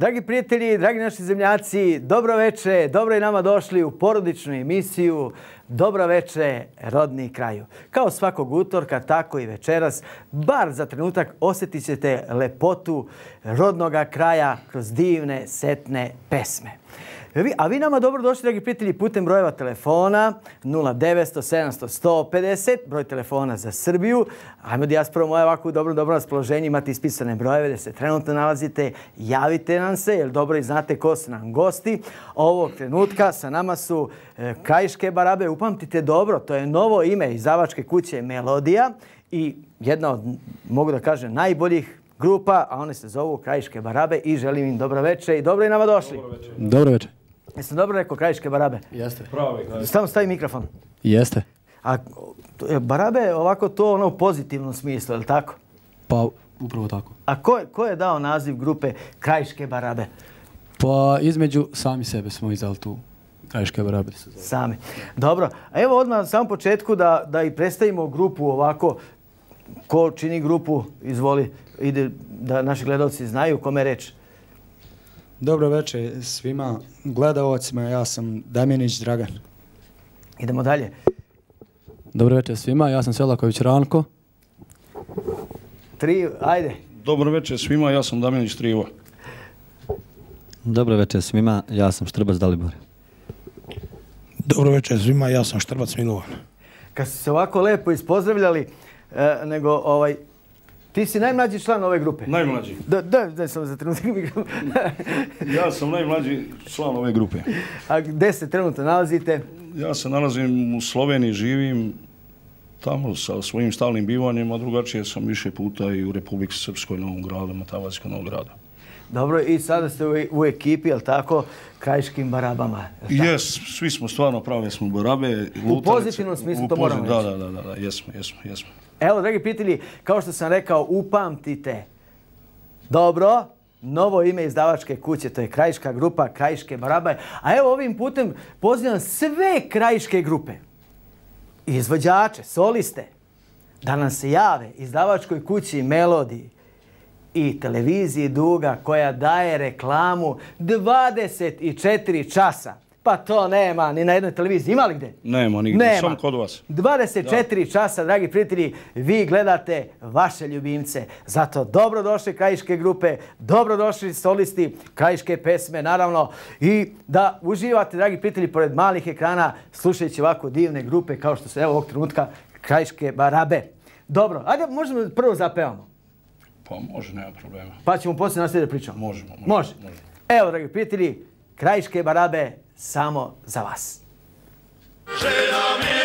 Dragi prijatelji, dragi naši zemljaci, dobro veče, dobro i nama došli u porodičnu emisiju Dobro veče, rodni kraju. Kao svakog utorka, tako i večeras, bar za trenutak osjetit ćete lepotu rodnoga kraja kroz divne, setne pesme. A vi nama dobro došli, dragi prijatelji, putem brojeva telefona 0900 700 150, broj telefona za Srbiju. Ajmo dijasporo moje ovako dobro, dobro raspoloženje, imate ispisane brojeve gdje se trenutno nalazite, javite nam se, jer dobro i znate ko su nam gosti. Ovog trenutka sa nama su e, Krajiške barabe, upamtite dobro, to je novo ime iz Zavačke kuće Melodija i jedna od, mogu da kažem, najboljih grupa, a one se zovu Krajiške barabe i želim im dobro večer i dobro i nama došli. Dobro večer. Dobro večer. Jeste dobro rekao krajiške barabe? Jeste. Pravi kraj. Stavno stavi mikrofon. Jeste. A barabe ovako to ono u pozitivnom smislu, je li tako? Pa, upravo tako. A ko, ko je dao naziv grupe krajiške barabe? Pa, između sami sebe smo izdali tu krajiške barabe. Sami. Dobro. A evo odmah na samom početku da, da i predstavimo grupu ovako. Ko čini grupu, izvoli, ide da naši gledalci znaju kome reč. Dobro večer svima gledalcima, ja sam Damjanić Dragan. Idemo dalje. Dobro večer svima, ja sam Selaković Ranko. Tri, ajde. Dobro večer svima, ja sam Damjanić Trivo. Dobro večer svima, ja sam Štrbac Dalibor. Dobro večer svima, ja sam Štrbac Milovan. Kad ste se ovako lepo ispozdravljali, e, nego ovaj, Ti si najmlađi član ove grupe? Najmlađi. Da, da, da sam za trenutak mikrofon. ja sam najmlađi član ove grupe. A gde se trenutno nalazite? Ja se nalazim u Sloveniji, živim tamo sa svojim stalnim bivanjem, a drugačije sam više puta i u Republike Srpskoj, Novom gradu, Matavajskoj, Novom gradu. Dobro, i sada ste u, u ekipi, je li tako, krajiškim barabama? Jes, svi smo stvarno prave smo barabe. U pozitivnom smislu to moramo reći. Da, da, da, da, jesmo, jesmo, jesmo. Evo, dragi prijatelji, kao što sam rekao, upamtite. Dobro, novo ime izdavačke kuće, to je krajiška grupa Krajiške Barabaje. A evo ovim putem pozivam sve krajiške grupe, izvođače, soliste, da nam se jave izdavačkoj kući Melodiji i televiziji Duga koja daje reklamu 24 časa. Pa to nema ni na jednoj televiziji. Ima li gde? Nema, nigdje. Nema. Samo kod vas. 24 da. časa, dragi prijatelji, vi gledate vaše ljubimce. Zato dobrodošli krajiške grupe, dobrodošli solisti, krajiške pesme, naravno. I da uživate, dragi prijatelji, pored malih ekrana, slušajući ovako divne grupe kao što se evo ovog trenutka krajiške barabe. Dobro, ajde možemo prvo zapevamo. Pa može, nema problema. Pa ćemo poslije nastaviti da pričamo. Možemo, možemo. Može. može. Evo, dragi prijatelji, krajiške barabe, samo za vas. Želja mi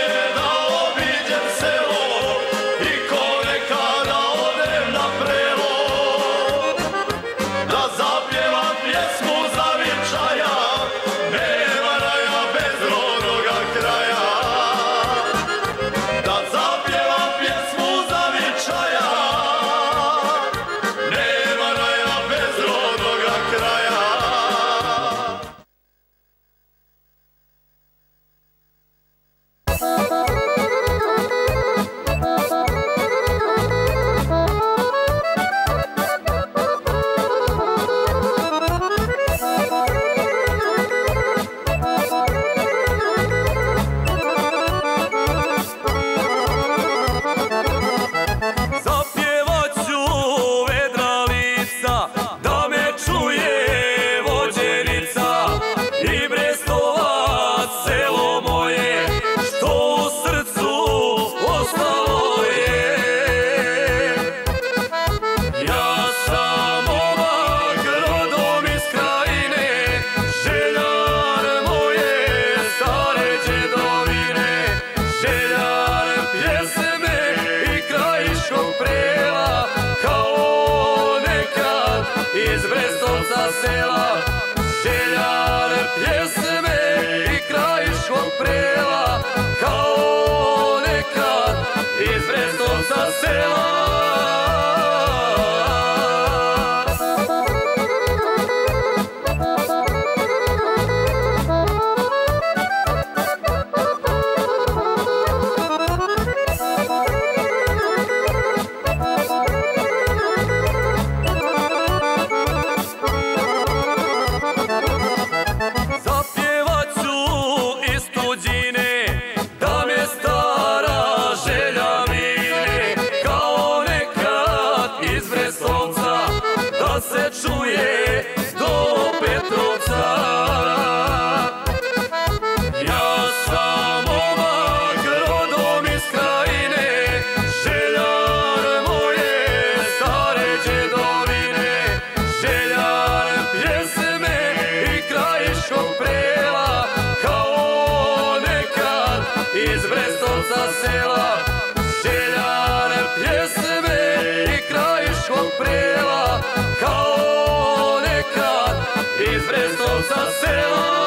させろ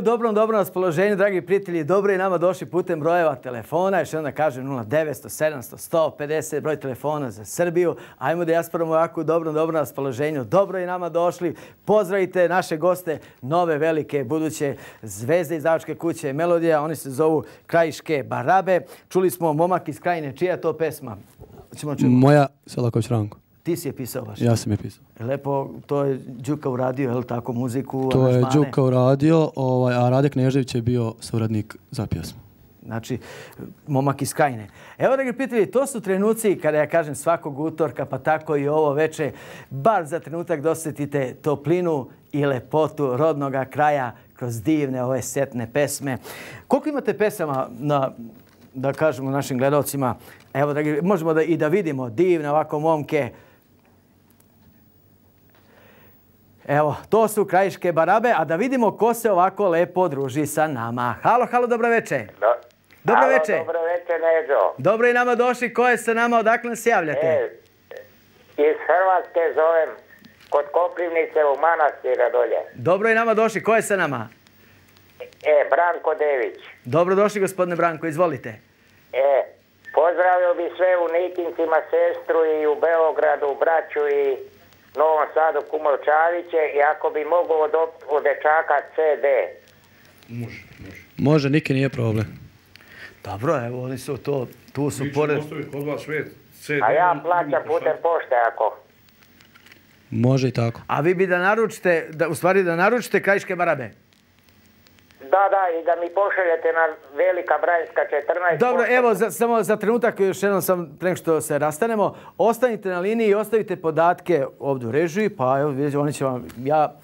u dobrom, dobrom raspoloženju, dragi prijatelji. Dobro i nama došli putem brojeva telefona. Još jednom da kažem 0900 700 150 broj telefona za Srbiju. Ajmo da jasparamo ovako u dobrom, dobrom raspoloženju. Dobro i nama došli. Pozdravite naše goste, nove velike buduće zvezde iz Zavačke kuće Melodija. Oni se zovu Krajiške Barabe. Čuli smo momak iz Krajine. Čija je to pesma? Ćemo čuti. Moja Selaković Ranko. Ti si je pisao baš. Ja sam je pisao. Lepo, to je Đuka uradio, je li tako, muziku, To je? Đuka uradio, ovaj, a Rade Knežević je bio suradnik za pjesmu. Znači, momak iz Kajne. Evo da ga pitali, to su trenuci kada ja kažem svakog utorka, pa tako i ovo veče, bar za trenutak dosetite toplinu i lepotu rodnoga kraja kroz divne ove setne pesme. Koliko imate pesama na, da kažemo našim gledalcima, evo da možemo da i da vidimo divne ovako momke, Evo, to su krajiške barabe, a da vidimo ko se ovako lepo druži sa nama. Halo, halo, dobro večer. Do... Dobro Alo, veče. Dobro veče, Neđo. Dobro i nama došli. Ko je sa nama? Odakle se javljate? E, iz Hrvatske zovem kod Koprivnice u manastira dolje. Dobro i nama došli. Ko je sa nama? E, Branko Dević. Dobro došli, gospodine Branko. Izvolite. E, pozdravio bi sve u Nikincima sestru i u Beogradu, braću i Novom Sadu Kumovčaviće i ako bi mogo od, od dečaka CD. Može, niki nije problem. Dobro, evo, oni su to, tu su Mi ćemo pored... ostaviti kod vas sve CD. A ja plaćam putem pošte ako. Može i tako. A vi bi da naručite, da, u stvari da naručite krajiške barabe. Da, da, i da mi pošaljete na Velika Branjska 14. Dobro, evo, za, samo za trenutak, još jednom sam, pre nego što se rastanemo, ostanite na liniji i ostavite podatke ovdje u režiji, pa evo, vidite, oni će vam, ja,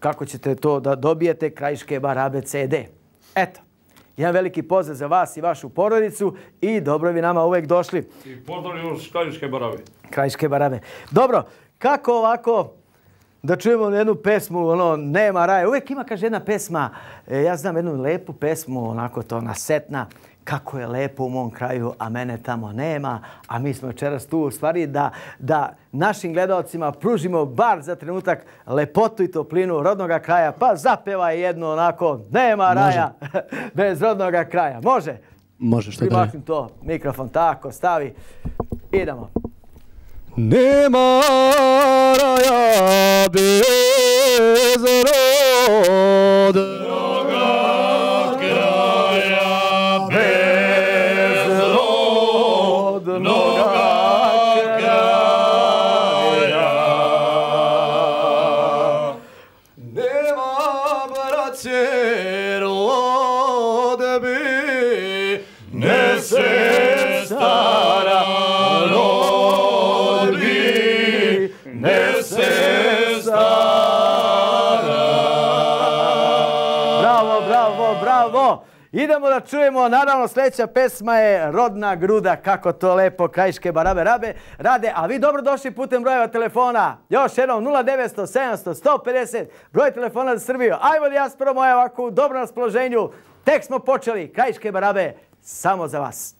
kako ćete to da dobijete, krajiške barabe CD. Eto, jedan veliki pozdrav za vas i vašu porodicu i dobro vi nama uvek došli. I pozdravljamo s Kraljevske barave. Krajiške barabe. Dobro, kako ovako da čujemo jednu pesmu, ono, nema raja. Uvijek ima, kaže, jedna pesma, e, ja znam jednu lepu pesmu, onako to nasetna, kako je lepo u mom kraju, a mene tamo nema, a mi smo večeras tu u stvari da, da našim gledalcima pružimo bar za trenutak lepotu i toplinu rodnoga kraja, pa zapevaj jedno onako, nema raja bez rodnoga kraja. Može? Može, što da je. To, mikrofon tako, stavi. Idemo. Nema raja bez Idemo da čujemo, naravno sljedeća pesma je Rodna gruda, kako to lepo krajiške barabe rabe rade, a vi dobro došli putem brojeva telefona. Još jednom 0900 700 150, broj telefona za Srbiju. Ajmo prvo moja ovako u dobrom raspoloženju. Tek smo počeli, krajiške barabe, samo za vas.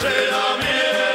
Želja mi je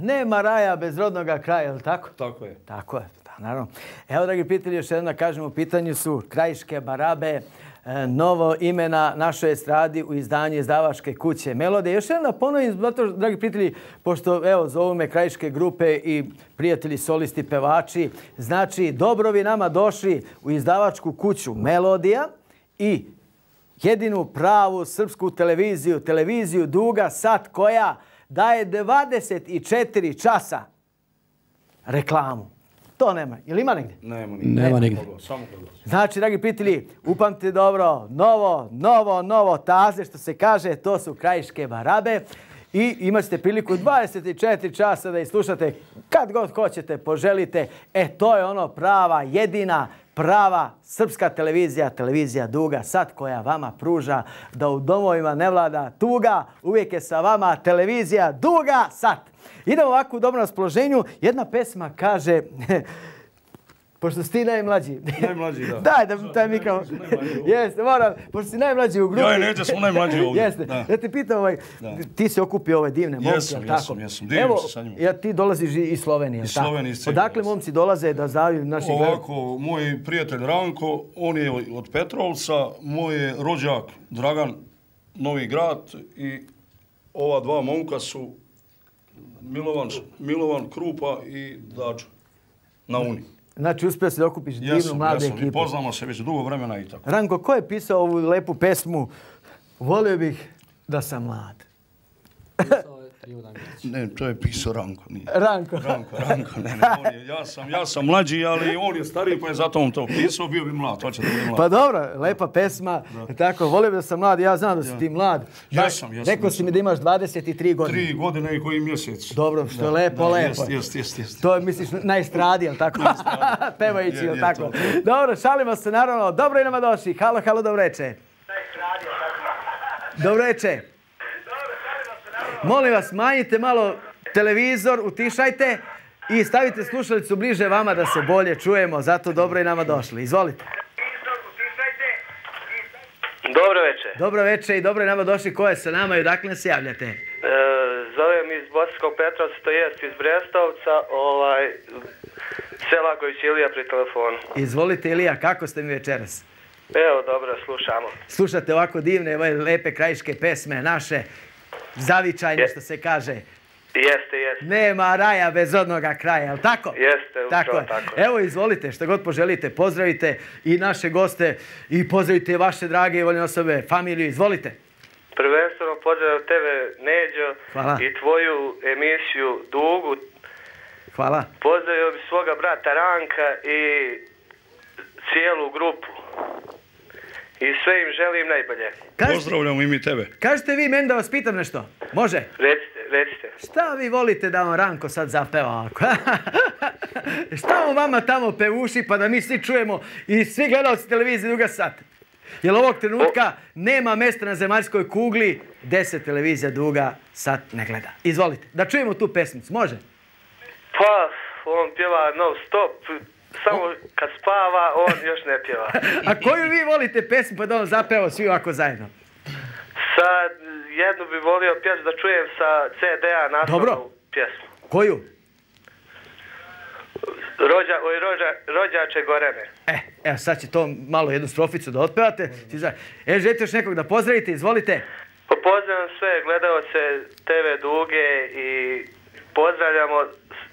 nema raja bez rodnoga kraja, je li tako? Tako je. Tako je, da, naravno. Evo, dragi prijatelji, još jedno da kažemo, u pitanju su krajiške barabe, e, novo ime na našoj estradi u izdanju izdavačke kuće Melode. Još jedno da ponovim, zato, dragi prijatelji, pošto, evo, zovu me krajiške grupe i prijatelji, solisti, pevači, znači, dobro vi nama došli u izdavačku kuću Melodija i jedinu pravu srpsku televiziju, televiziju Duga Sat koja daje 24 časa reklamu. To nema. Ili ima negdje? Nema ni. Nema nigdje. Samo. Znači, dragi prijatelji, upamte dobro, novo, novo, novo taze, što se kaže, to su krajiške barabe. I imat ćete priliku 24 časa da ih slušate kad god hoćete, poželite. E, to je ono prava, jedina, prava srpska televizija, televizija Duga Sat koja vama pruža da u domovima ne vlada tuga, uvijek je sa vama televizija Duga Sat. Idemo ovako u dobrom raspoloženju. Jedna pesma kaže, pošto si ti najmlađi. Najmlađi, da. Daj da taj mikrofon. Jeste, moram, pošto si najmlađi u grupi. Ja Neđa smo najmlađi ovdje. Jeste. Da. Da. te pitam, ovaj, ti si okupio ove divne momke, Jesam, tako? jesam, jesam. Divim Evo, se sa njima. ja, ti dolaziš iz Slovenije, Iz tako? Slovenije, iz Crne, Odakle jesam. momci dolaze da zdravlju naših gledatelja? Ovako, moj prijatelj Ranko, on je od Petrovca, moj je rođak Dragan Novi grad i ova dva momka su Milovan, Milovan Krupa i Dača na Uni. Znači, uspio si da okupiš divnu Jesam, mladu jesam, i ekipu. poznamo se već dugo vremena i tako. Ranko, ko je pisao ovu lepu pesmu? Volio bih da sam mlad. Ne, to je pisao Ranko, nije. Ranko. Ranko, Ranko, ne, ne, on je, ja sam, ja sam mlađi, ali on je stariji, pa je zato on to pisao, bio bi mlad, hoće da bude mlad. Pa dobro, lepa pesma. Tako, volio bih da sam mlad. Ja znam da si ti mlad. Jesam, jesam, Rekao si mi da imaš 23 godine. Tri godine i koji mjesec. Dobro, što je lepo, da, lepo. Jest, jest, jest, jest. To je, misliš, na estradi, jel tako? Pevajući, Je, jel je, tako? to. Dobro, šalimo se, naravno. Dobro i nama došli. Halo, halo, dobro veče. Dobro veče. Molim vas, manjite malo televizor, utišajte i stavite slušalicu bliže vama da se bolje čujemo. Zato dobro i nama došli. Izvolite. Dobro večer. Dobro veče i dobro i nama došli. Ko je sa nama i odakle se javljate? E, zovem iz Bosanskog Petrovca, to jest iz Brestovca, ovaj, sela koji će Ilija pri telefonu. Izvolite Ilija, kako ste mi večeras? Evo, dobro, slušamo. Slušate ovako divne, ove lepe krajiške pesme naše, zavičajne što se kaže. Jeste, jeste. Nema raja bez odnoga kraja, jel tako? Jeste, upravo tako. je. tako. Evo izvolite, što god poželite, pozdravite i naše goste i pozdravite vaše drage i voljene osobe, familiju, izvolite. Prvenstveno pozdrav tebe, Neđo, Hvala. i tvoju emisiju Dugu. Hvala. Pozdravio bi svoga brata Ranka i cijelu grupu. I sve im želim najbolje. Kažete, Pozdravljamo i mi tebe. kažete vi meni da vas pitam nešto? Može? Recite, recite. Šta vi volite da vam Ranko sad zapeva ovako? Šta on vama tamo pevuši pa da mi svi čujemo i svi gledalci televizije Duga Sat? Jer ovog trenutka nema mjesta na zemaljskoj kugli gde se televizija Duga Sat ne gleda. Izvolite, da čujemo tu pesmicu, može? Pa, on pjeva non stop, samo kad spava, on još ne pjeva. A koju vi volite pesmu pa da on zapeva svi ovako zajedno? Sad, jednu bi volio pjesmu da čujem sa CD-a naslovnu Dobro. pjesmu. Koju? Rođa, oj, rođa, rođače Gorene. E, evo sad će to malo jednu stroficu da otpevate. E, želite još nekog da pozdravite, izvolite. Pa Pozdravljam sve gledaoce TV Duge i pozdravljamo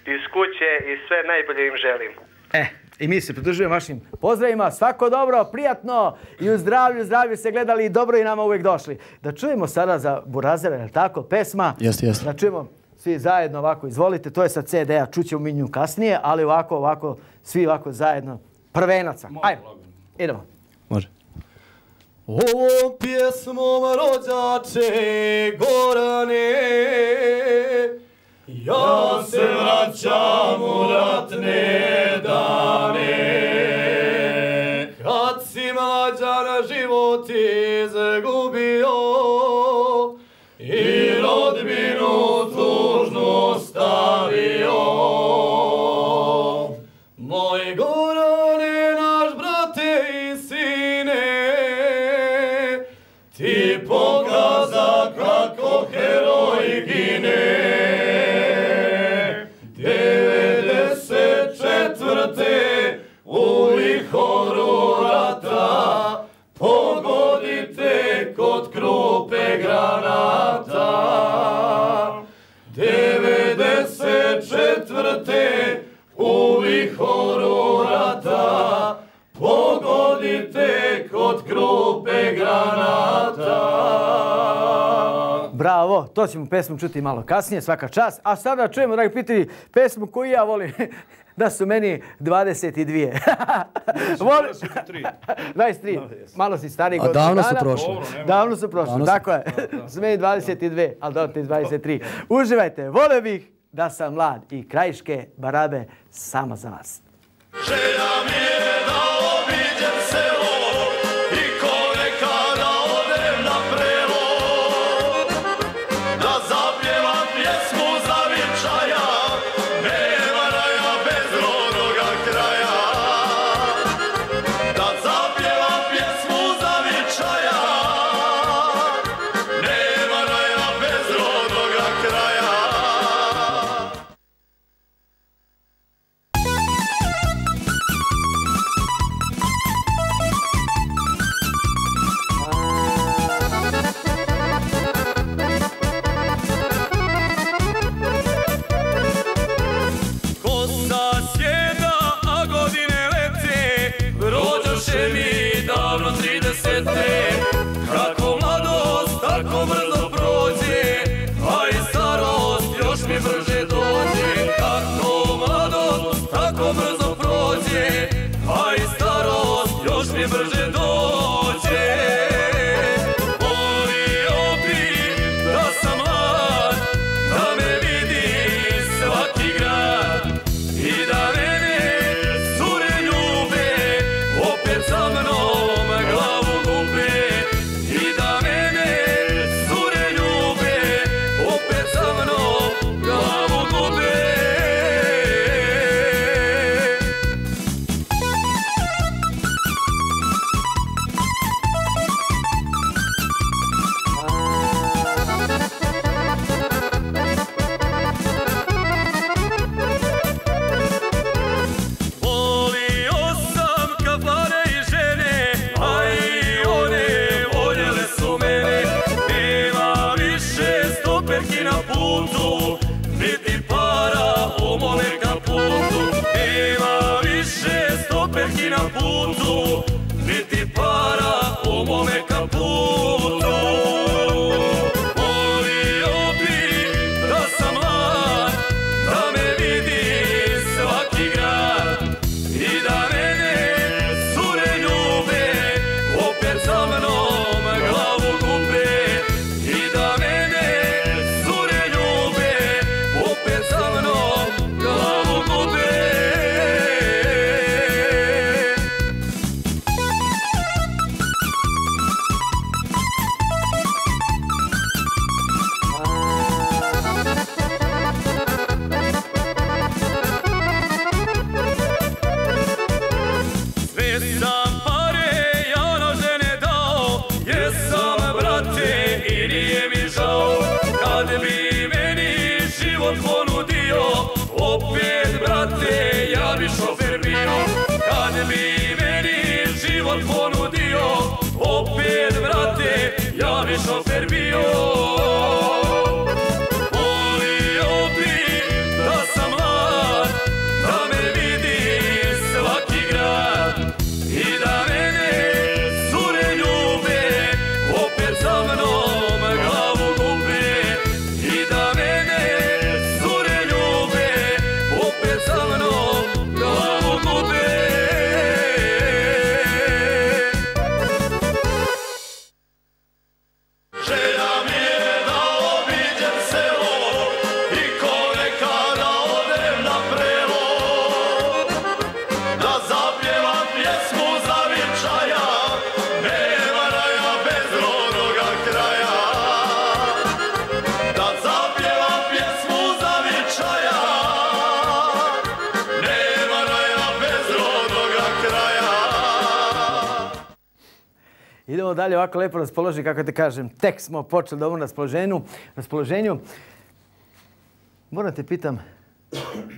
iz kuće i sve najbolje im želim. E, i mi se pridružujemo vašim pozdravima. Svako dobro, prijatno i u zdravlju, zdravlju se gledali i dobro i nama uvijek došli. Da čujemo sada za Burazera, je li tako, pesma? Jeste, jeste. Da čujemo svi zajedno ovako, izvolite, to je sa CD-a, čućemo mi nju kasnije, ali ovako, ovako, svi ovako zajedno, prvenaca. Ajmo, idemo. Može. Ovom pjesmom rođače Gorane Ja se vraćam u ratne dane. Kad si mlađan život izgubio to ćemo pesmu čuti malo kasnije, svaka čast. A sada čujemo, dragi prijatelji, pesmu koju ja volim, da su meni 22. Volim- 23. 23. Malo si stariji A godinu davno su nema. Davno su prošle, Davno tako je. Su meni 22, ali dobro ti 23. Uživajte, volio bih da sam mlad i krajiške barabe samo za vas. Želja mi je Ovako lepo raspoloži, kako te kažem. Tek smo počeli dobro raspoloženju. raspoloženju. Moram te pitam,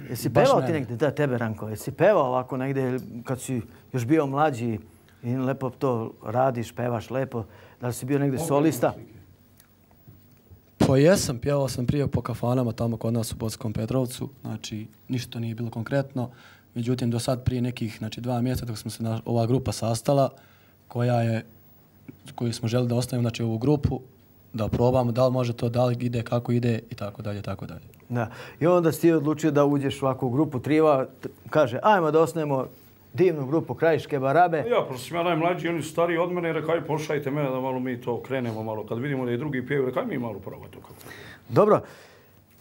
jesi Baš pevao ti negdje? Da, tebe Ranko. Jesi pevao ovako negdje kad si još bio mlađi i lepo to radiš, pevaš lepo? Da li si bio negdje solista? Pa jesam, pjevao sam prije po kafanama tamo kod nas u Botskom Petrovcu, znači ništa nije bilo konkretno. Međutim, do sad prije nekih znači, dva mjeseca dok smo se na, ova grupa sastala, koja je, koju smo želi da ostavimo znači, ovu grupu, da probamo da li može to, da li ide, kako ide i tako dalje, tako dalje. Da. I onda si ti odlučio da uđeš u ovakvu grupu Triva. Kaže, ajmo da osnovimo divnu grupu Krajiške Barabe. Ja, pošto sam ja najmlađi, oni su stariji od mene, rekaj, pošajte mene da malo mi to krenemo malo. Kad vidimo da i drugi pjevaju, rekaj mi malo probaj to kako. Dobro.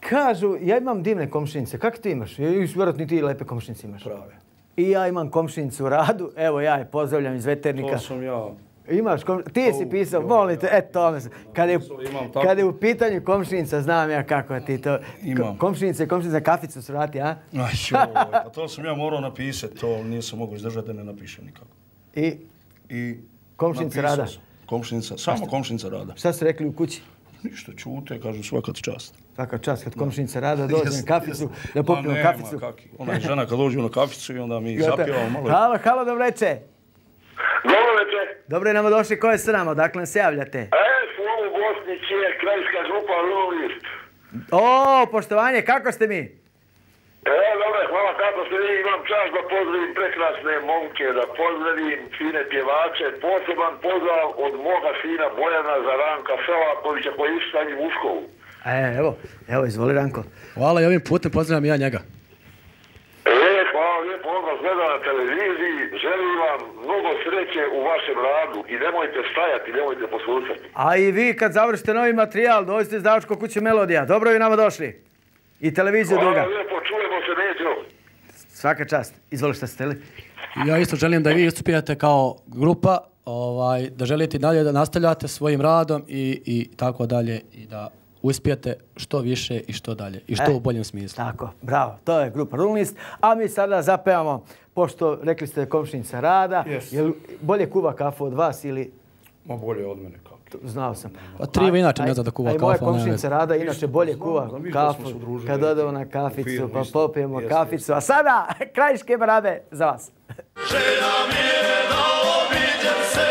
Kažu, ja imam divne komšinice. Kako ti imaš? I vjerojatno ti lepe komšinice imaš. Prave. I ja imam komšinicu u radu. Evo ja je pozdravljam iz veternika. To sam ja. Imaš kom... Ti si pisao, molim te, eto, tome se. Kad je, kad je u pitanju komšinica, znam ja kako ti to... Imam. Komšinica i komšinica kaficu svrati, a? Aj, joj, pa to sam ja morao napisati, to nisam mogao izdržati da ne napišem nikako. I I Komšinica rada? sam. Komšinica, samo komšinica rada. šta su rekli u kući? Ništa, čute, kažu svaka ti čast. Svaka čast kad komšinica rada dođe na kaficu, da popijemo Ma nema, kaficu. Kaki. Ona je žena kad dođu na kaficu i onda mi zapjevamo malo. Halo, halo, dobro večer. Dobro večer. Dobro je nama došli, ko je s nama, odakle se javljate? E, slovo Bosnić je krajska grupa Lulist. O, poštovanje, kako ste mi? E, dobro, hvala kako ste vi. Imam čast da pozdravim prekrasne momke, da pozdravim fine pjevače. Poseban pozdrav od moga sina Bojana Zaranka Selakovića koji je istanji u Uškovu. E, evo, evo, izvoli Ranko. Hvala i ovim putem pozdravljam i ja njega. Hvala lijepo, vas gleda na televiziji. Želim vam mnogo sreće u vašem radu i nemojte stajati, nemojte poslušati. A i vi kad završite novi materijal, dođite iz Davačko kuće Melodija. Dobro je nama došli. I televiziju Hvala druga. lijepo, čujemo se nećemo. Svaka čast. Izvoli šta ste li? Ja isto želim da vi uspijete kao grupa, ovaj, da želite dalje da nastavljate svojim radom i, i tako dalje i da uspijete što više i što dalje i što E, u boljem smislu. Tako, bravo. To je grupa Rulnist. A mi sada zapevamo, pošto rekli ste komšinica rada, Yes. jel bolje kuva kafu od vas ili... Ma bolje od mene kako. Znao sam. Pa Trivo A- inače a- ne zna da kuva a i moja kafu, je- komšinica rada inače bolje kuva kafu se kad odemo na kaficu pa popijemo kaficu. A sada krajiške barabe za vas. Želja mi je da obiđem selo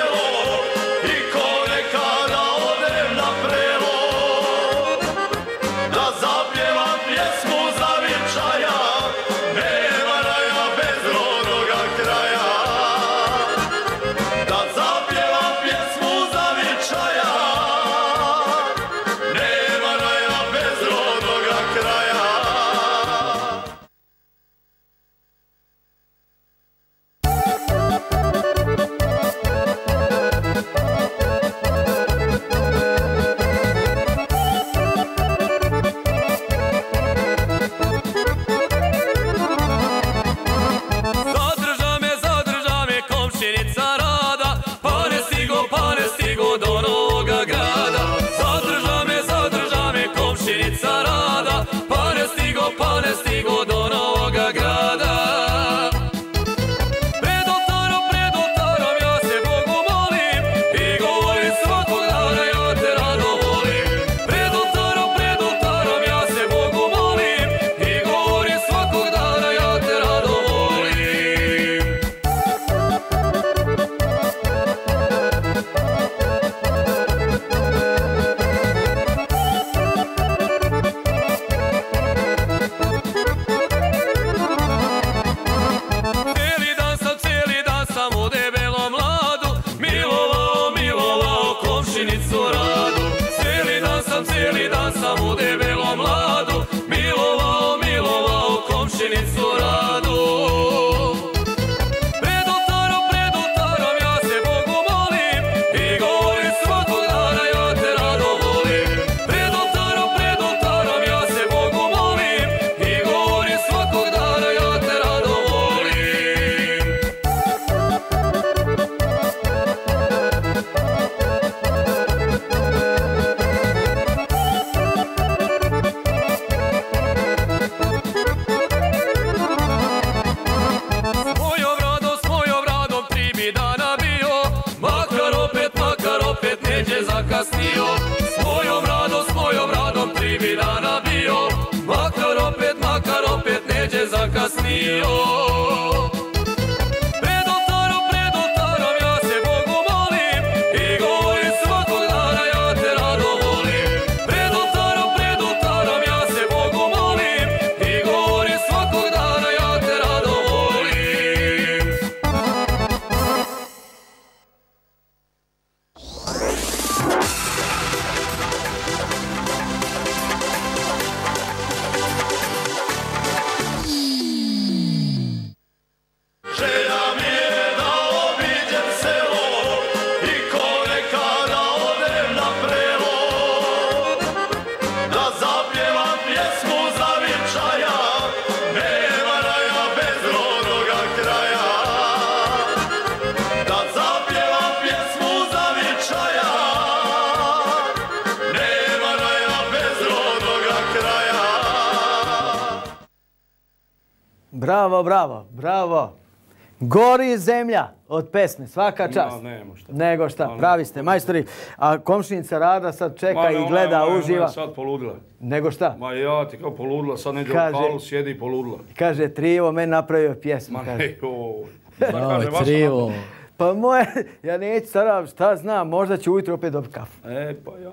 Gori zemlja od pesme, svaka čast. Ma, nema šta. Nego šta, pravi ste, majstori. A komšinica Rada sad čeka Ma, i gleda, ona- ona je uživa. sad poludila. Nego šta? Ma ja ti kao poludila, sad neđe Kaže- u kalu sjedi i poludila. Kaže, Trivo meni napravio pjesmu. Ma kaže. ne, joj. Šta kaže Joj, vaša Trivo. Pa moje, ja neću sada, šta znam, možda ću ujutro opet dobiti kafu. E, pa ja.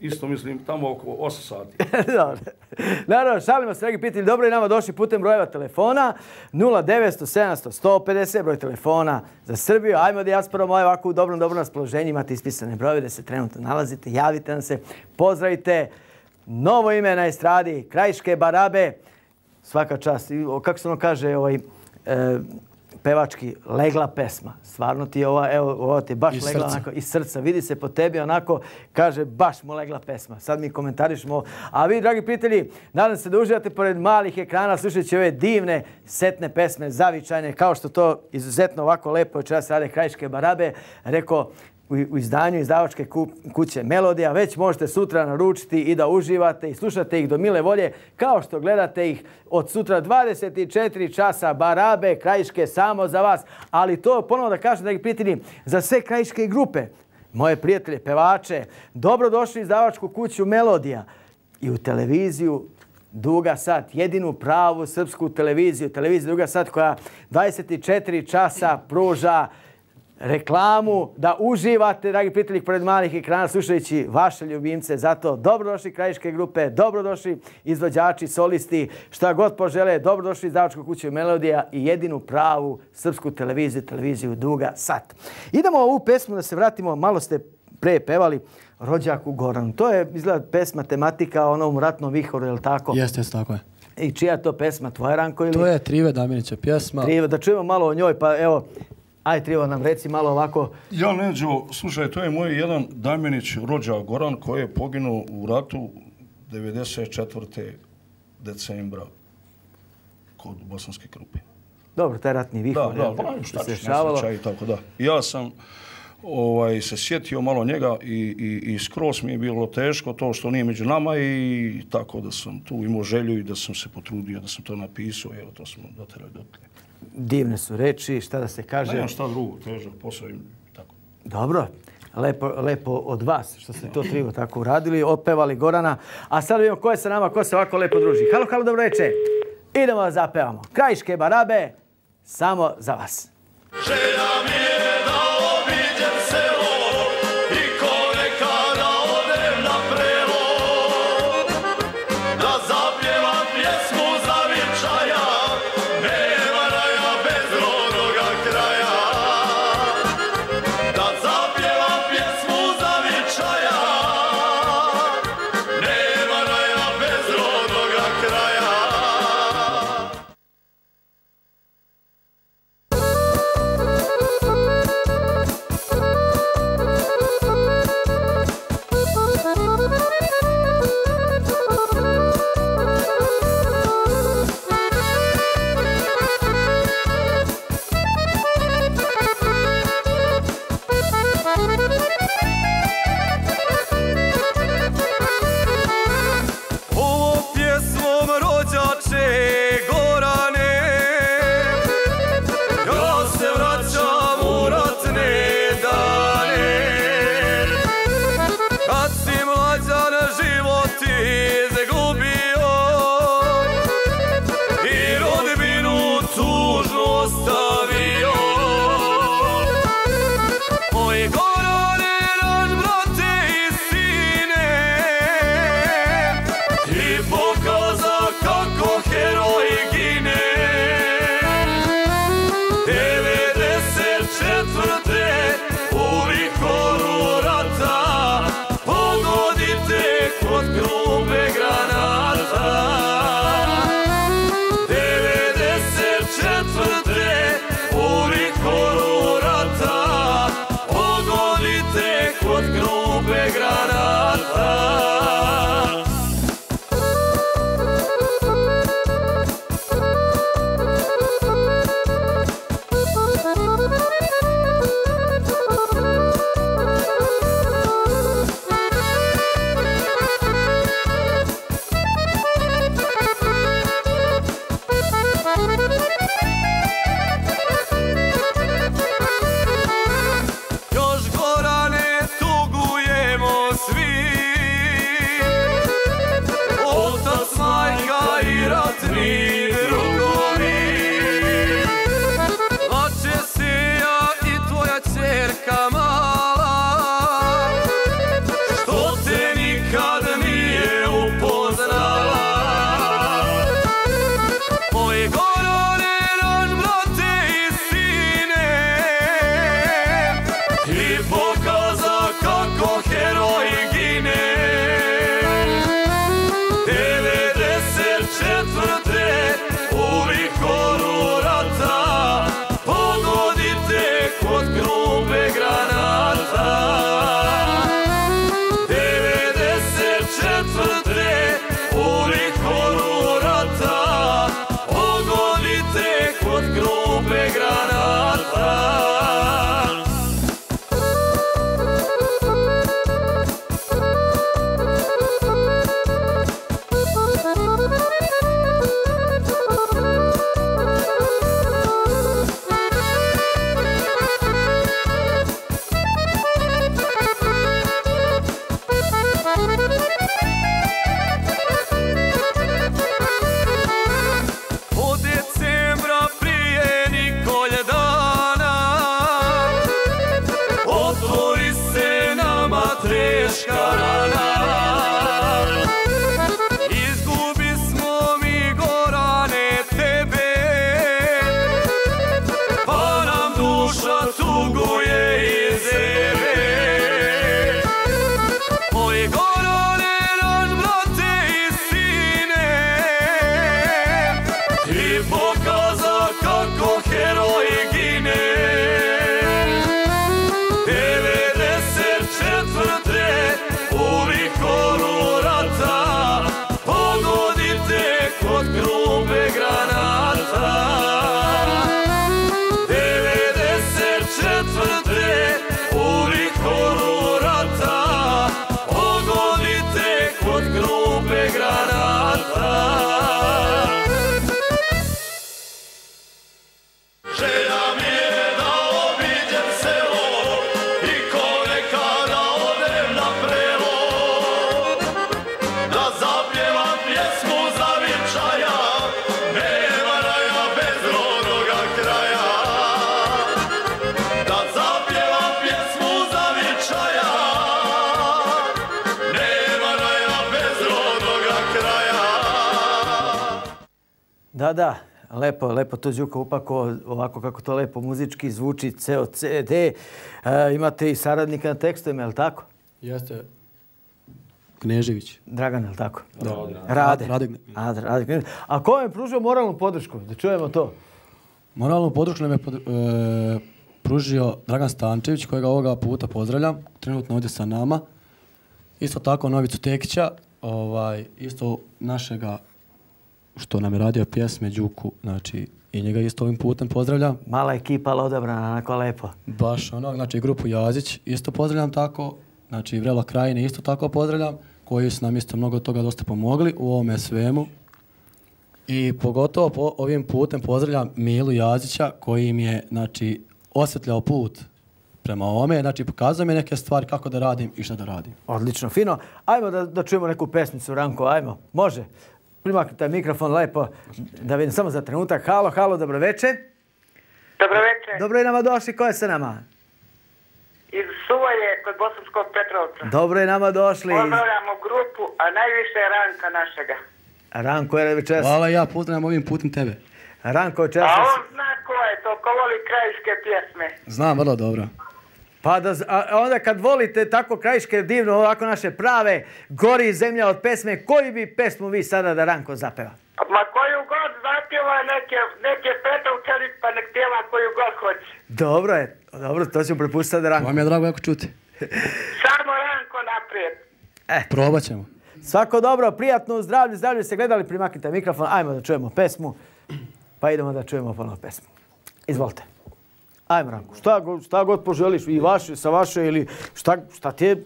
Isto mislim, tamo oko 8 sati. Dobro. Naravno, šalimo se, dragi pitali, dobro i nama došli putem brojeva telefona 0900 700 150 broj telefona za Srbiju. Ajmo dijaspora moje ovako u dobrom, dobrom raspoloženju. Imate ispisane brojeve da se trenutno nalazite. Javite nam se, pozdravite. Novo ime na estradi, Krajiške Barabe. Svaka čast. I, Kako se ono kaže, ovaj, e, pevački legla pesma. Stvarno ti je ova, evo, ova ti je baš Iz legla srca. onako iz srca. Vidi se po tebi onako, kaže, baš mu legla pesma. Sad mi komentarišemo. A vi, dragi prijatelji, nadam se da uživate pored malih ekrana slušajući ove divne setne pesme, zavičajne, kao što to izuzetno ovako lepo večeras rade Krajiške Barabe. Rekao, u u izdanju izdavačke ku- kuće Melodija. Već možete sutra naručiti i da uživate i slušate ih do mile volje, kao što gledate ih od sutra 24 časa Barabe, Krajiške, samo za vas. Ali to ponovo da kažem, dragi prijatelji, za sve krajiške grupe, moje prijatelje, pevače, dobrodošli u izdavačku kuću Melodija i u televiziju Duga Sat, jedinu pravu srpsku televiziju, televiziju Duga Sat koja 24 časa pruža reklamu, da uživate, dragi prijatelji, pored malih ekrana, slušajući vaše ljubimce. Zato dobrodošli krajiške grupe, dobrodošli izvođači, solisti, šta god požele, dobrodošli iz Davačkog kuće Melodija i jedinu pravu srpsku televiziju, televiziju Duga Sat. Idemo ovu pesmu da se vratimo, malo ste pre pevali Rođak u Goranu. To je, izgleda, pesma, tematika o onom ratnom vihoru, je li tako? Jeste, jeste, tako je. I čija je to pesma, tvoja Ranko ili? To je Trive Damjanića pjesma. Trivo, da čujemo malo o njoj, pa evo, aj Trivo nam reci malo ovako. Ja, Neđo, slušaj, to je moj jedan Damjanić rođak Goran koji je poginuo u ratu 94. decembra kod Bosanske Krupine. Dobro, taj ratni Da, vihor. da, jel, pa šta se ćeš, nesreća i tako da. Ja sam ovaj, se sjetio malo njega i, i, i skroz mi je bilo teško to što nije među nama i tako da sam tu imao želju i da sam se potrudio da sam to napisao. Evo, to smo doterali do tle. Divne su reči, šta da se kaže. Nema šta drugo, težak posao i tako. Dobro, lepo, lepo od vas što ste to trivo tako uradili, otpevali Gorana. A sad vidimo ko je sa nama, ko se ovako lepo druži. Halo, halo, dobro večer. Idemo da zapevamo. Krajiške barabe, samo za vas. Želja mi je Da, da, lepo, lepo to Đuka upako, ovako kako to lepo muzički zvuči, ceo CD. E, imate i saradnika na tekstovima, je li tako? Jeste Knežević. Dragan, je li tako? Da. Rade. Rade. A, Rade. Knežević. A ko vam je pružio moralnu podršku? Da čujemo to. Moralnu podršku nam je pod, e, pružio Dragan Stančević, kojega ovoga puta pozdravljam, trenutno ovdje sa nama. Isto tako Novicu Tekića, ovaj, isto našega što nam je radio pjesme Đuku, znači i njega isto ovim putem pozdravljam. Mala ekipa, ali odabrana, onako lepo. Baš onog, znači grupu Jazić isto pozdravljam tako, znači Vrela Krajine isto tako pozdravljam, koji su nam isto mnogo toga dosta pomogli u ovome svemu. I pogotovo po ovim putem pozdravljam Milu Jazića koji im je znači, osvetljao put prema ovome, znači pokazao mi neke stvari kako da radim i šta da radim. Odlično, fino. Ajmo da, da čujemo neku pesmicu, Ranko, ajmo. Može. Primakni taj mikrofon lepo, da vidim samo za trenutak. Halo, halo, dobro večer. Dobro je nama došli, ko je sa nama? Iz Suvaje kod Bosanskog Petrovca. Dobro je nama došli. Pozdravljamo grupu, a najviše je Ranka našega. Ranko je večeras. Hvala ja pozdravljam ovim putem tebe. Ranko je A večeras. on zna ko je to, ko voli krajiške pjesme. Znam vrlo dobro. Pa da, a onda kad volite tako krajiške divno, ovako naše prave, gori zemlja od pesme, koju bi pesmu vi sada da Ranko zapeva? Ma koju god zapjeva neke, neke Petrovčani, pa nek pjeva koju god hoće. Dobro je, dobro, to ćemo prepustiti sada Ranko. Vam je drago jako čuti. Samo Ranko naprijed. Probat ćemo. Svako dobro, prijatno, zdravlje, zdravlje ste gledali, primaknite mikrofon, ajmo da čujemo pesmu, pa idemo da čujemo ponovo pesmu. Izvolite. Ajmo Ranko, šta, šta god poželiš, i vaše, sa vaše, ili šta, šta ti je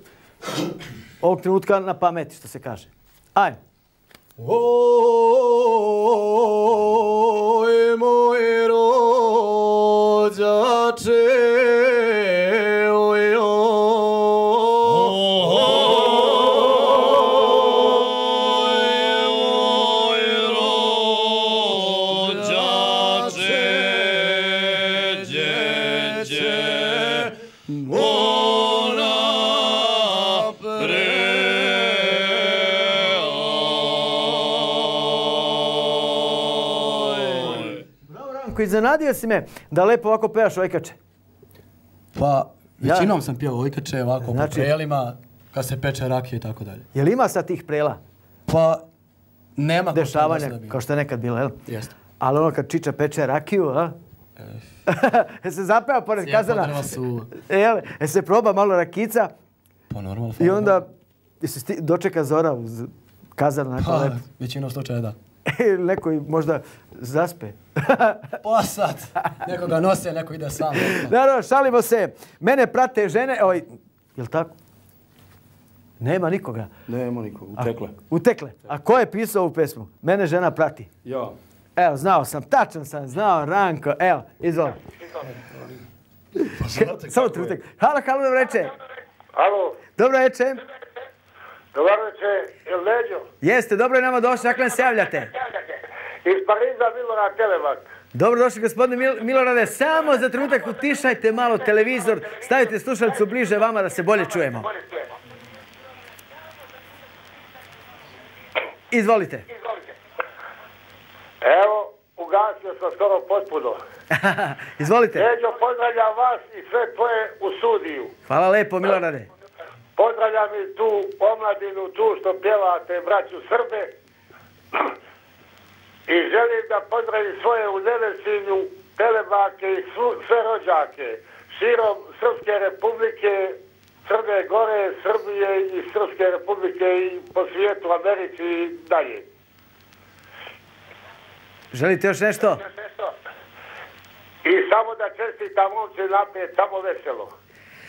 ovog trenutka na pameti, što se kaže. Ajmo. Oj, moj rođače, iznenadio si me da lepo ovako pevaš ojkače. Pa, Ja- većinom sam pio ojkače ovako Znači- po prelima, kad se peče rakije i tako dalje. Jel ima sad tih prela? Pa, nema kao što je Dešavanja, sada bilo. kao što je nekad bilo, jel? Jeste. Ali ono kad Čiča peče rakiju, a? E se zapeva pored Slijepa kazana. su- jel, e se proba malo rakica Pa normalno. i onda se sti, dočeka zora uz kazan Pa, lepo. većinom slučaja da. Ili neko i možda zaspe. Pa sad, neko ga nose, neko ide sam. Naravno, šalimo se. Mene prate žene, oj, jel tako? Nema nikoga. Nema nikog, utekle. Utekle. A ko je pisao ovu pesmu? Mene žena prati. Ja. Evo, znao sam, tačan sam, znao, Ranko, evo, izvoli. Samo trenutak. Halo, halo, dobro večer. Alo, Dobro večer. Dobar večer, jel Neđo? Jeste, dobro je nama došli, dakle se javljate. Iz Pariza Milorad Telemak. Dobro došli gospodine Mil Milorade, samo za trenutak utišajte malo televizor, stavite slušalicu bliže vama da se bolje čujemo. Izvolite. Evo, ugasio sam skoro potpuno. Izvolite. Neđo, pozdravljam vas i sve tvoje u studiju. Hvala lepo Milorade. Pozdravljam i tu omladinu, tu što pjevate, braću Srbe. I želim da pozdravim svoje u Nevesinju, Telebake i sve rođake. Širom Srpske republike, Crne Gore, Srbije i Srpske republike i po svijetu, Americi i dalje. Želite još nešto? I samo da čestitam momče naprijed, samo veselo.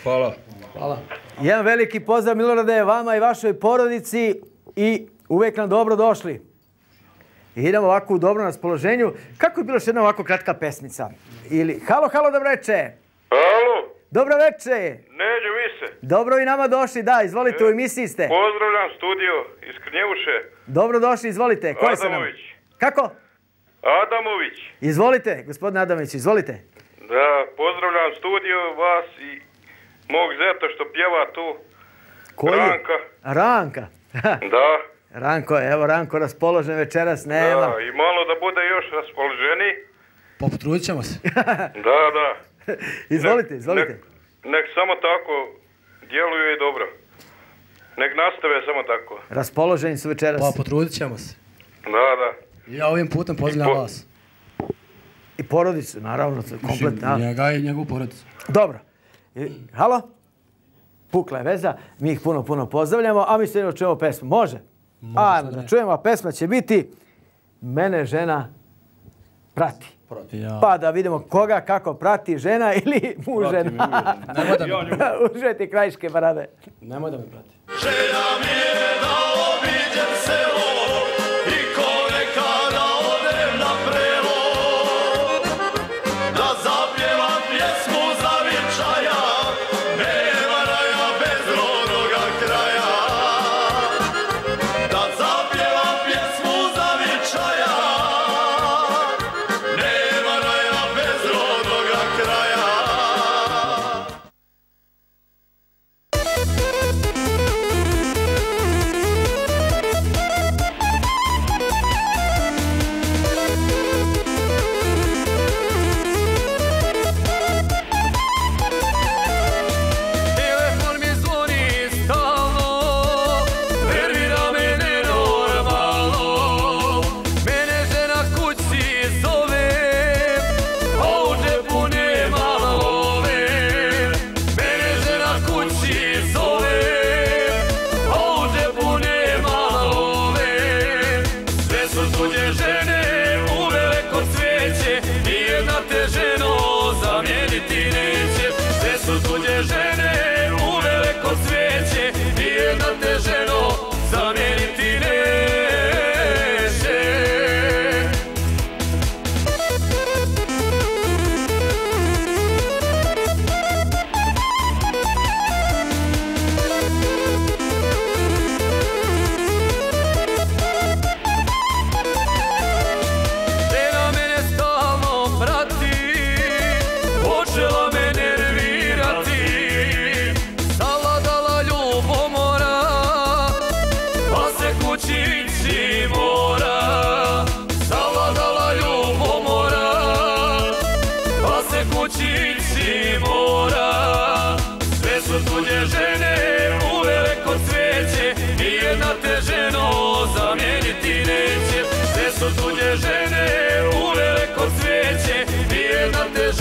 Hvala. Hvala. Jedan veliki pozdrav Milorade vama i vašoj porodici i uvijek nam dobro došli. I idemo ovako u dobrom raspoloženju. Kako je bilo još jedna ovako kratka pesmica? Ili, halo, halo, dobro večer. Alo, Dobro večer. Neđo Vise. Dobro i nama došli, da, izvolite, u emisiji ste. Pozdravljam studio iz Krnjevuše. Dobro došli, izvolite. Ko je? Adamović. Kako? Adamović. Izvolite, gospodine Adamović, izvolite. Da, pozdravljam studio, vas i mog zeta što pjeva tu. Koji? Ranka. Ranka. Da, Ranko, evo Ranko raspoložen večeras, nema. da, i malo da bude još raspoloženiji. Pa potrudit ćemo se. Da, da. izvolite, izvolite. Nek samo tako djeluje i dobro. Nek nastave samo tako. Raspoloženi su večeras. Pa potrudit ćemo se. Da, da. Ja ovim putem pozdravljam po- vas. I porodicu, naravno, kompletna. Njega i njegovu porodicu. Dobro. Halo? Pukla je veza, mi ih puno, puno pozdravljamo, a mi se jedno čujemo pesmu. Može? Ajmo da čujemo, a pesma će biti Mene žena prati. Ja. Pa da vidimo koga, kako prati žena ili mu žena. Nemoj da me, Užeti krajiške barade. nemoj da me prati. Želja mi žene, uvele kod i nijedna te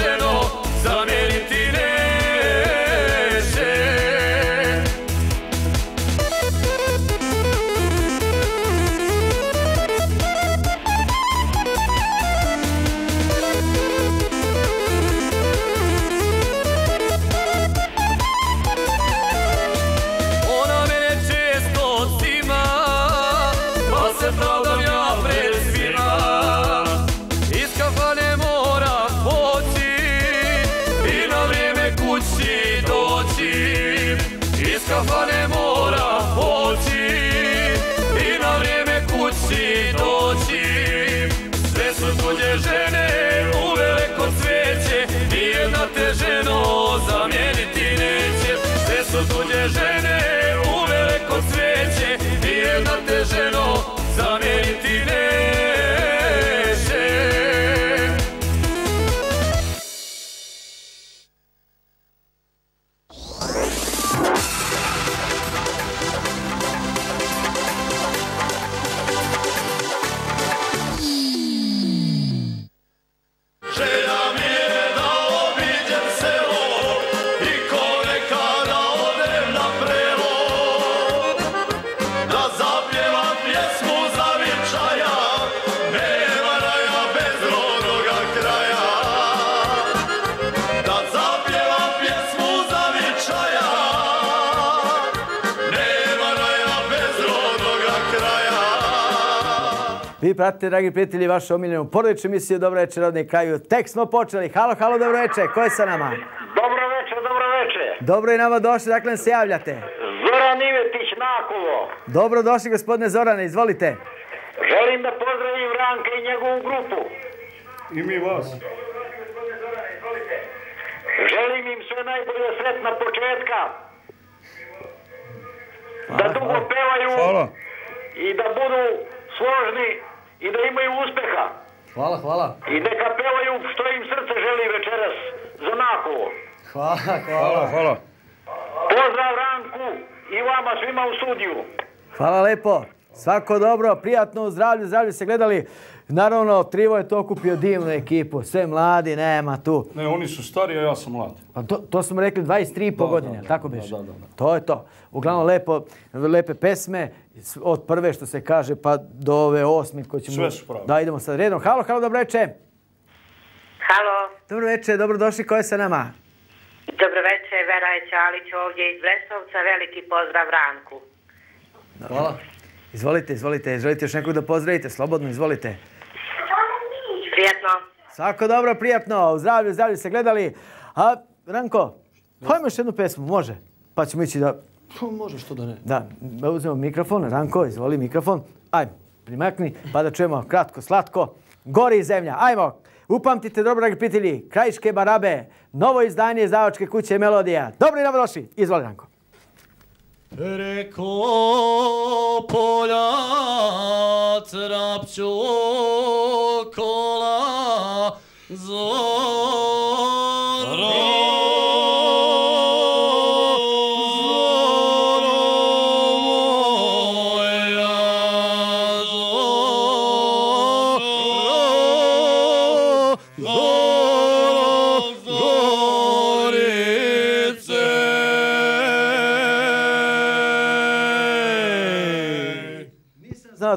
Vi pratite, dragi prijatelji, vašu omiljenu porodičnu emisiju Dobro večer, rodni kraju. Tek smo počeli. Halo, halo, dobro večer. Ko je sa nama? Dobro večer, dobro večer. Dobro i nama došli, dakle se javljate. Zoran Ivetić Nakovo. Dobro došli, gospodine Zorane, izvolite. Želim da pozdravim Ranka i njegovu grupu. I mi vas. Želim im sve najbolje sretna početka. Da dugo pevaju Hvala. i da budu složni i da imaju uspeha. Hvala, hvala. I neka pevaju što im srce želi večeras za Nakovo. Hvala, Hvala, hvala. Pozdrav Ranku i vama svima u studiju. Hvala lepo. Svako dobro, prijatno, zdravlje, zdravlje se gledali. Naravno, Trivo je to okupio divnu ekipu. Sve mladi, nema tu. Ne, oni su stari, a ja sam mlad. Pa to, to smo rekli 23,5 Da, godine, da, tako biš? da, da, da. To je to. Uglavnom lepo, lepe pesme, od prve što se kaže pa do ove osme koje ćemo... Sve su prave. Da, idemo sad redom. Halo, halo, dobro večer. Halo, Dobro večer, dobrodošli, ko je sa nama? dobro večer, Vera je Čalić ovdje iz Vresovca, veliki pozdrav Ranku. Hvala. Izvolite, izvolite, želite još nekog da pozdravite, slobodno, izvolite. Prijetno. Svako dobro, prijatno, zdravlje, zdravlje se gledali. A, Ranko, hajmo još jednu pesmu, može? Pa ćemo ići da... Pa može, što da ne. Da, da uzmemo mikrofon. Ranko, izvoli mikrofon. Ajmo, primakni, pa da čujemo kratko, slatko. Gori zemlja, ajmo. Upamtite, dobro, dragi prijatelji, Krajiške barabe, novo izdanje izdavačke kuće Melodija. Dobro i dobrodošli. Izvoli, Ranko. Preko polja trapću kola zoro.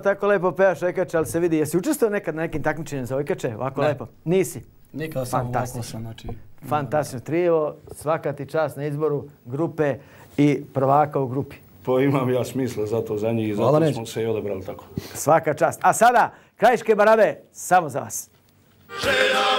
tako lepo pevaš Ojkače, ali se vidi, jesi učestvovao nekad na nekim takmičenjima za Ojkače? Ovako ne. lepo? Nisi? Nikad sam Fantastic. ovako sam, znači... Fantastično, trivo, svaka ti čast na izboru grupe i prvaka u grupi. Pa imam ja smisla za to za njih i zato smo se i odebrali tako. Svaka čast. A sada, krajiške barabe, samo za vas. Želja!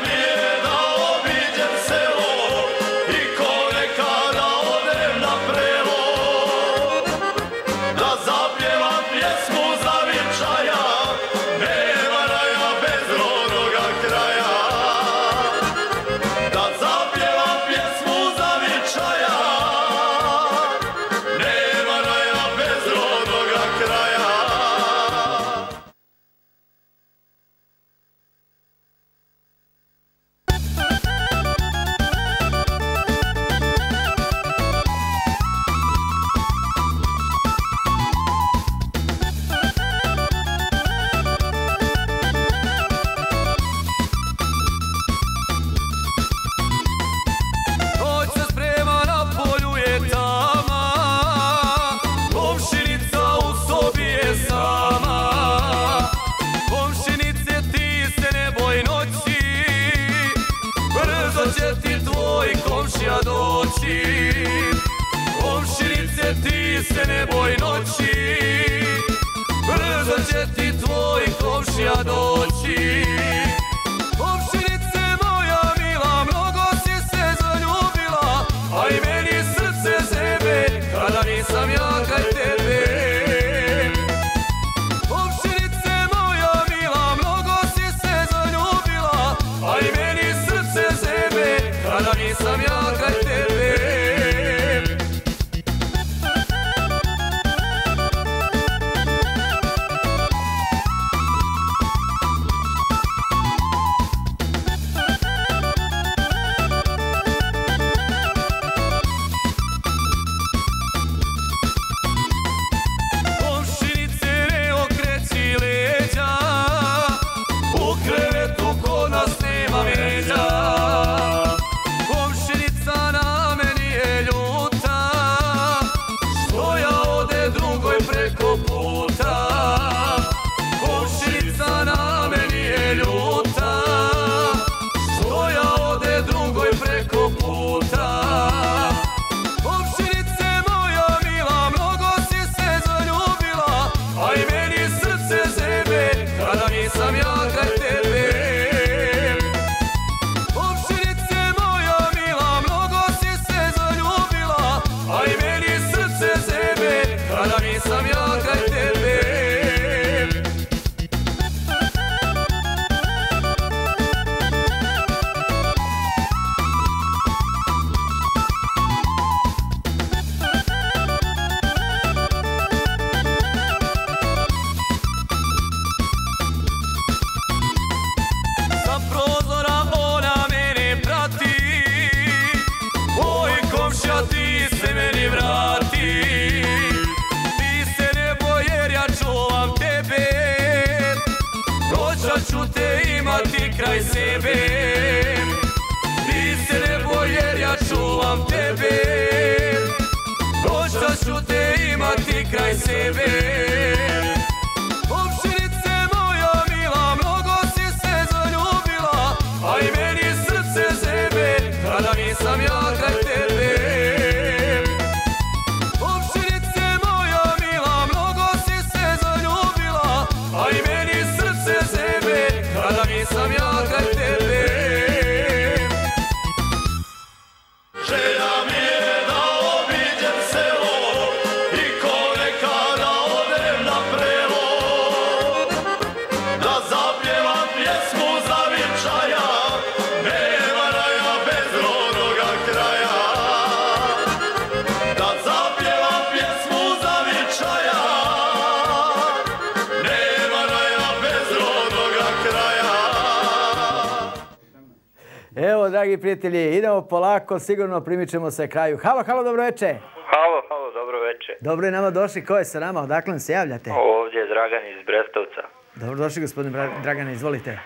dragi prijatelji, idemo polako, sigurno primičemo se kraju. Halo, halo, dobroveče. Halo, halo, dobroveče. Dobro je nama došli, ko je sa nama, odakle nam se javljate? Ovdje je Dragan iz Brestovca. Dobrodošli, došli, gospodin Dragan, izvolite. E,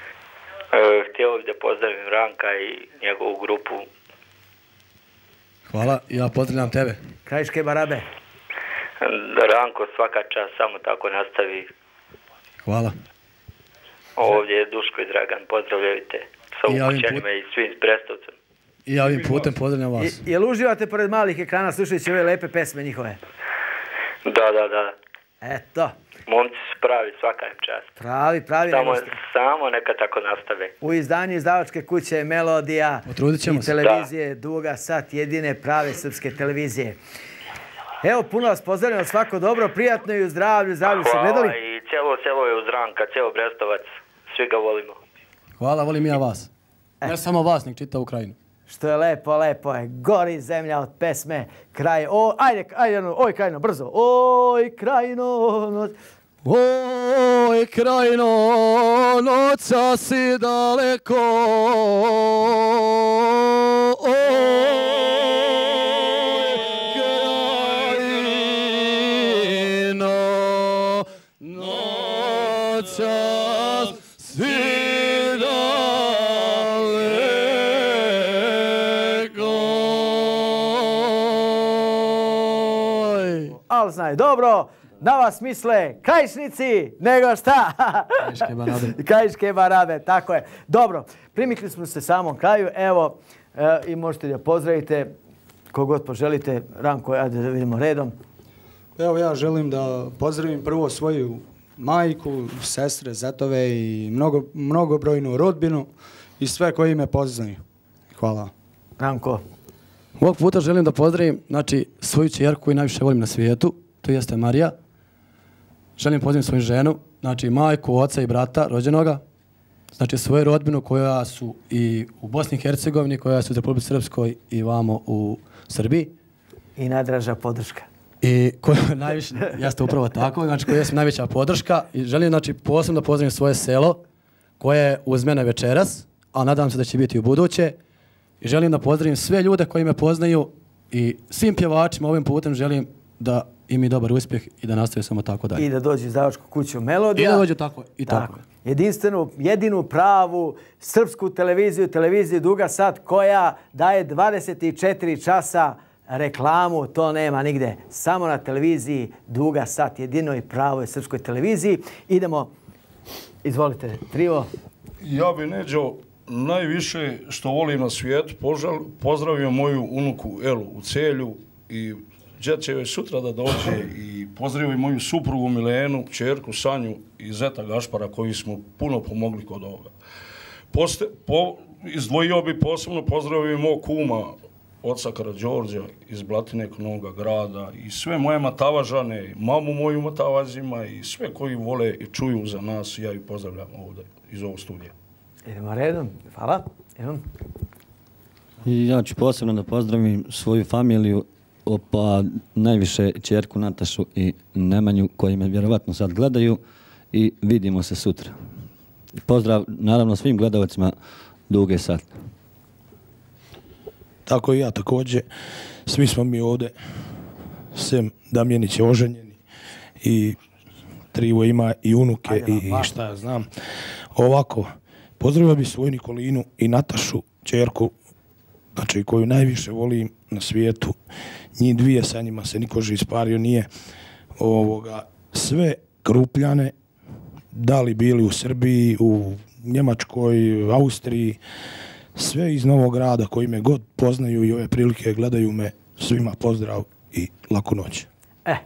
htio bih da pozdravim Ranka i njegovu grupu. Hvala, ja potrebam tebe. Krajiške barabe. Ranko, svaka čast, samo tako nastavi. Hvala. Ovdje je Duško i Dragan, pozdravljaju te sa ukućenima i svim prestavcem. I ovim putem pozdravljam vas. Jel uživate pored malih ekrana slušajući ove lepe pesme njihove? Da, da, da. Eto. Momci su pravi, svaka im čast. Pravi, pravi. Samo, samo neka tako nastave. U izdanju izdavačke kuće Melodija i televizije da. Duga Sat, jedine prave srpske televizije. Evo, puno vas pozdravljam, svako dobro, prijatno i u zdravlju, zdravlju se gledali. Hvala i cijelo selo je uz ranka, cijelo Brestovac, svi ga volimo. Hvala, volim ja vas. E. Ne samo vas, nek čita Ukrajinu. Što je lepo, lepo je. Gori zemlja od pesme, kraj. O, ajde, ajde, ono, oj, krajino, brzo. Oj, krajino, noć. Oj, krajino, noća si daleko. Krajino, znaj, dobro, na vas misle krajišnici, nego šta? Krajiške barabe. Krajiške barabe, tako je. Dobro, primikli smo se samom kraju, evo, e, i možete da pozdravite kogod poželite. Ranko, ajde da vidimo redom. Evo ja želim da pozdravim prvo svoju majku, sestre, zetove i mnogo, mnogobrojnu rodbinu i sve koji me poznaju. Hvala. Ranko. Ovog puta želim da pozdravim znači, svoju čerku koju najviše volim na svijetu, to jeste Marija. Želim pozdraviti svoju ženu, znači majku, oca i brata rođenoga, znači svoju rodbinu koja su i u Bosni i Hercegovini, koja su u Republike Srpskoj i vamo u Srbiji. I najdraža podrška. I koja je najviše, jeste upravo tako, znači koja je najveća podrška i želim znači posebno da pozdravim svoje selo koje je uz mene večeras, a nadam se da će biti u buduće. I želim da pozdravim sve ljude koji me poznaju i svim pjevačima ovim putem želim da i dobar uspjeh i da nastave samo tako dalje. I da dođu u izdavačku kuću Melodija. I da dođu tako i tako. Jedinstvenu, jedinu pravu srpsku televiziju, televiziju Duga Sat koja daje 24 časa reklamu, to nema nigde. Samo na televiziji Duga Sat, jedinoj pravoj srpskoj televiziji. Idemo, izvolite, Trivo. Ja bi neđo najviše što volim na svijetu požal, pozdravio moju unuku Elu u celju i džet će joj sutra da dođe i pozdravio i moju suprugu Milenu, čerku Sanju i zeta Gašpara koji smo puno pomogli kod ovoga. Poste, po, izdvojio bi posebno pozdravio i mog kuma oca Karadžorđa iz Blatinek Novoga grada i sve moje matavažane, mamu moju matavazima i sve koji vole i čuju za nas, ja ih pozdravljam ovdje iz ovog studija. Idemo redom. Hvala. Idemo. I ja ću posebno da pozdravim svoju familiju, o, pa najviše čerku Natašu i Nemanju koji me vjerovatno sad gledaju i vidimo se sutra. Pozdrav naravno svim gledalcima Duge sat. Tako i ja također. Svi smo mi ovdje, sem Damjenić je oženjeni i Trivo ima i unuke Ajde, i, i pa. šta ja znam. Ovako, pozdravio bi svoju Nikolinu i Natašu, čerku, znači koju najviše volim na svijetu. Njih dvije sa njima se niko živ ispario nije. Ovoga, sve krupljane, da li bili u Srbiji, u Njemačkoj, u Austriji, sve iz Novog grada koji me god poznaju i ove prilike gledaju me, svima pozdrav i laku noć. E,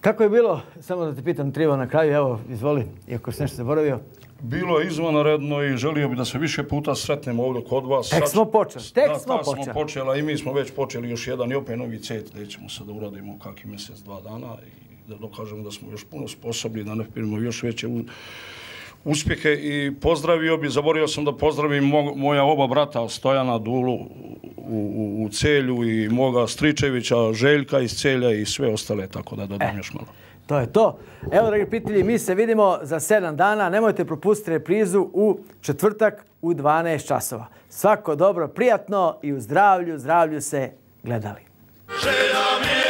kako je bilo, samo da te pitam Trivo na kraju, evo, izvoli, iako se nešto zaboravio. Bilo je izvanredno i želio bi da se više puta sretnemo ovdje kod vas. Tek smo počeli, tek da, smo tad počeli. smo počeli, i mi smo već počeli još jedan i opet novi cet, gdje ćemo sad da uradimo kakvi mjesec, dva dana i da dokažemo da smo još puno sposobni, da napravimo još veće u- uspjehe i pozdravio bi, zaboravio sam da pozdravim mo, moja oba brata Stojana Dulu u, u, u Celju i moga Stričevića, Željka iz Celja i sve ostale, tako da dodam još malo. To je to. Evo, dragi prijatelji, mi se vidimo za 7 dana. Nemojte propustiti reprizu u četvrtak u 12 časova. Svako dobro, prijatno i u zdravlju, zdravlju se gledali. Želja mi je